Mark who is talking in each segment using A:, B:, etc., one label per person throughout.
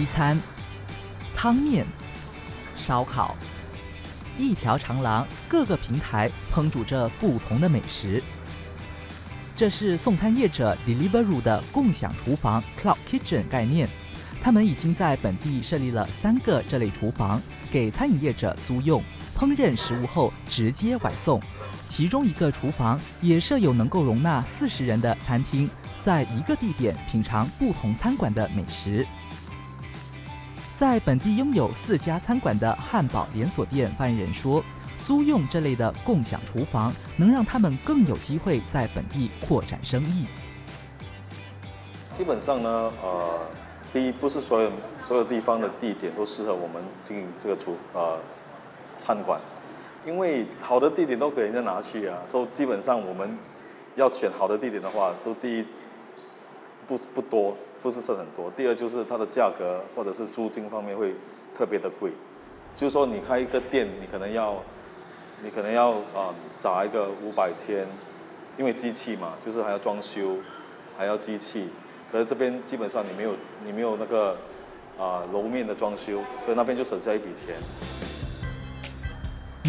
A: 西餐、汤面、烧烤，一条长廊，各个平台烹煮着不同的美食。这是送餐业者 Deliveroo 的共享厨房 Cloud Kitchen 概念。他们已经在本地设立了三个这类厨房，给餐饮业者租用，烹饪食物后直接外送。其中一个厨房也设有能够容纳四十人的餐厅，在一个地点品尝不同餐馆的美食。在本地拥有四家餐馆的汉堡连锁店发言人说：“租用这类的共享厨房，能让他们更有机会在本地扩展生意。
B: 基本上呢，呃。”第一，不是所有所有地方的地点都适合我们经营这个厨呃餐馆，因为好的地点都给人家拿去啊，所以基本上我们要选好的地点的话，就第一不不多，不是剩很多。第二就是它的价格或者是租金方面会特别的贵，就是说你开一个店，你可能要你可能要啊找一个五百千，因为机器嘛，就是还要装修，还要机器。可是这边基本上你没有你没有那个啊楼面的装修，所以那边就省下一笔钱。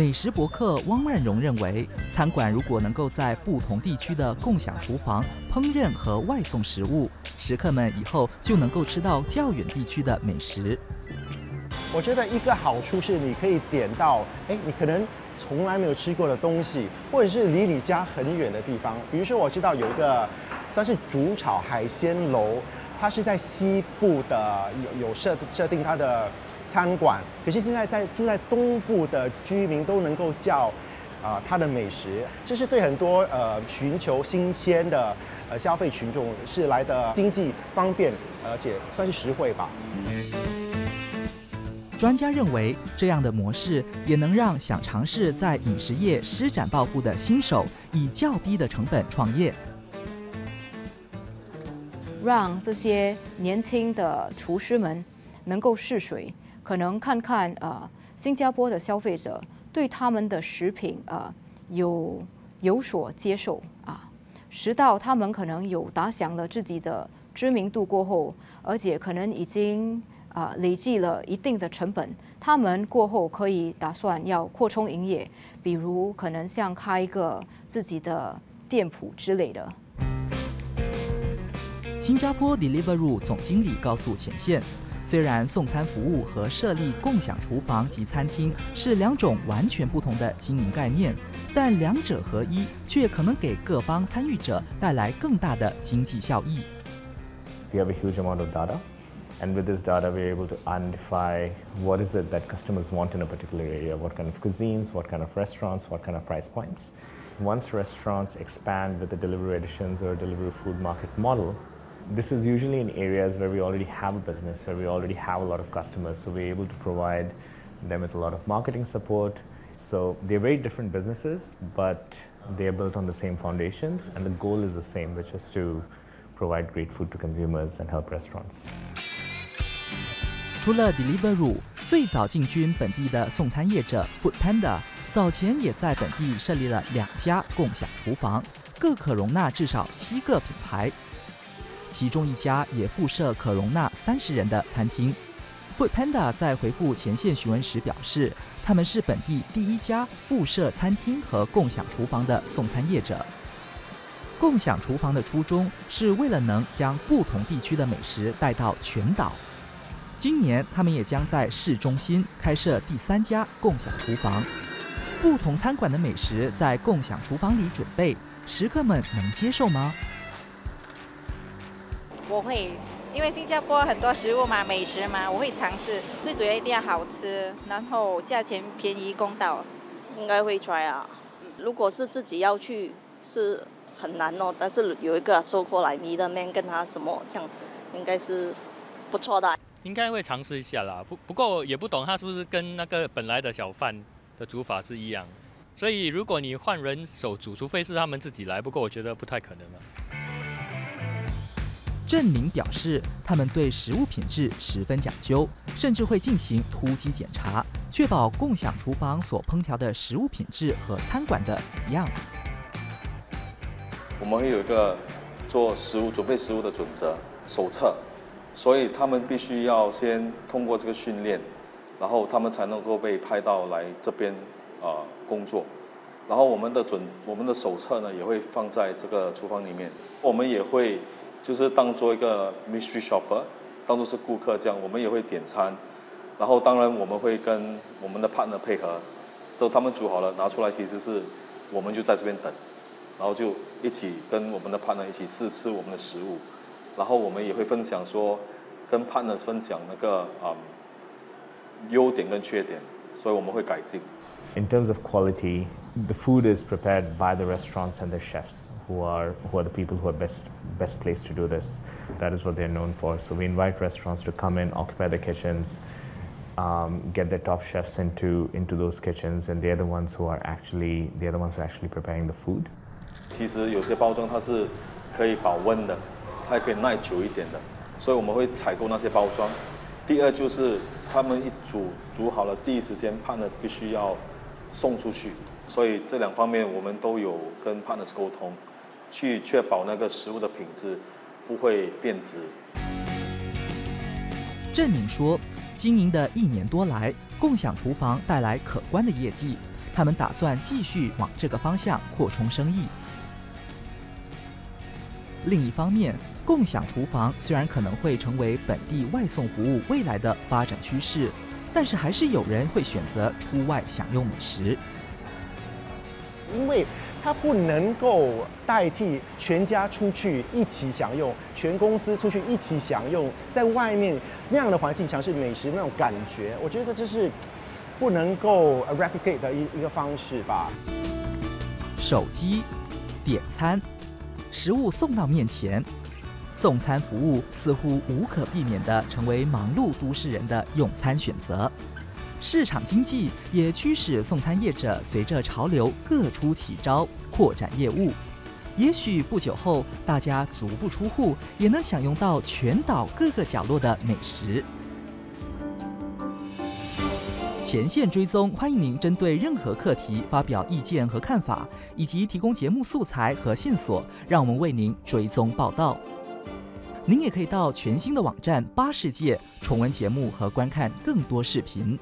A: 美食博客汪万荣认为，餐馆如果能够在不同地区的共享厨房烹饪和外送食物，食客们以后就能够吃到较远地区的美食。
C: 我觉得一个好处是你可以点到，哎，你可能从来没有吃过的东西，或者是离你家很远的地方。比如说，我知道有一个。算是煮炒海鲜楼，它是在西部的有有设设定它的餐馆，可是现在在住在东部的居民都能够叫啊它的美食，这是对很多呃寻求新鲜的呃消费群众是来的经济方便，而且算是实惠吧。
A: 专家认为，这样的模式也能让想尝试在饮食业施展抱负的新手以较低的成本创业。
D: 让这些年轻的厨师们能够试水，可能看看呃新加坡的消费者对他们的食品呃有有所接受啊，直到他们可能有打响了自己的知名度过后，而且可能已经啊累计了一定的成本，他们过后可以打算要扩充营业，比如可能像开一个自己的店铺之类的。
A: 新加坡 Deliveroo 总经理告诉前线，虽然送餐服务和设立共享厨房及餐厅是两种完全不同的经营概念，但两者合一却可能给各方参与者带来更大的经济效益。
E: We have a huge amount of data, and with this data, we're able to identify what is it that customers want in a particular area, what kind of cuisines, what kind of restaurants, what kind of price points. Once restaurants expand with the delivery editions or delivery food market model, this is usually in areas where we already have a business, where we already have a lot of customers, so we're able to provide them with a lot of marketing support. So they're very different businesses, but they're built on the same foundations, and the goal is the same, which is to provide great food to consumers and help restaurants.
A: 除了 Deliveroo，最早进军本地的送餐业者 Food Panda，早前也在本地设立了两家共享厨房，各可容纳至少七个品牌。 其中一家也附设可容纳三十人的餐厅。Food Panda 在回复前线询问时表示，他们是本地第一家附设餐厅和共享厨房的送餐业者。共享厨房的初衷是为了能将不同地区的美食带到全岛。今年，他们也将在市中心开设第三家共享厨房，不同餐馆的美食在共享厨房里准备，食客们能接受吗？
F: 我会，因为新加坡很多食物嘛，美食嘛，我会尝试。最主要一定要好吃，然后价钱便宜公道，
G: 应该会 try 啊。如果是自己要去，是很难哦。但是有一个收过来，你的面跟他什么这样，应该是不错的。
H: 应该会尝试一下啦，不不过也不懂他是不是跟那个本来的小贩的煮法是一样。所以如果你换人手煮，除非是他们自己来，不过我觉得不太可能了。
A: 郑宁表示，他们对食物品质十分讲究，甚至会进行突击检查，确保共享厨房所烹调的食物品质和餐馆的一样。
B: 我们会有一个做食物准备食物的准则手册，所以他们必须要先通过这个训练，然后他们才能够被派到来这边啊工作。然后我们的准我们的手册呢也会放在这个厨房里面，我们也会就是当做一个 mystery shopper，当做是顾客这样，我们也会点餐。然后当然我们会跟我们的 partner 配合，之后他们煮好了拿出来，其实是我们就在这边等，然后就一起跟我们的 partner 一起试吃我们的食物，然后我们也会分享说跟 partner 分享那个啊优点跟缺点，所以我们会改进。
E: In terms of quality, the food is prepared by the restaurants and the chefs who are who are the people who are best best placed to do this. That is what they're known for. So we invite restaurants to come in, occupy the kitchens, um, get their top chefs into into those kitchens, and they're the ones who are actually they're the ones who are actually preparing the food.
B: 其实有些包装它是可以保温的，它也可以耐久一点的，所以我们会采购那些包装。第二就是他们一煮煮好了，第一时间 partners 必须要 送出去，所以这两方面我们都有跟 partners 沟通，去确保那个食物的品质不会变质。
A: 郑宁说，经营的一年多来，共享厨房带来可观的业绩，他们打算继续往这个方向扩充生意。另一方面，共享厨房虽然可能会成为本地外送服务未来的发展趋势，但是还是有人会选择出外享用美食。
C: 因为它不能够代替全家出去一起享用，全公司出去一起享用，在外面那样的环境尝试美食那种感觉，我觉得这是不能够 replicate 的一一个方式吧。
A: 手机点餐，食物送到面前，送餐服务似乎无可避免地成为忙碌都市人的用餐选择。市场经济也驱使送餐业者随着潮流各出奇招，扩展业务。也许不久后，大家足不出户也能享用到全岛各个角落的美食。前线追踪，欢迎您针对任何课题发表意见和看法，以及提供节目素材和线索，让我们为您追踪报道。您也可以到全新的网站八世界重温节目和观看更多视频。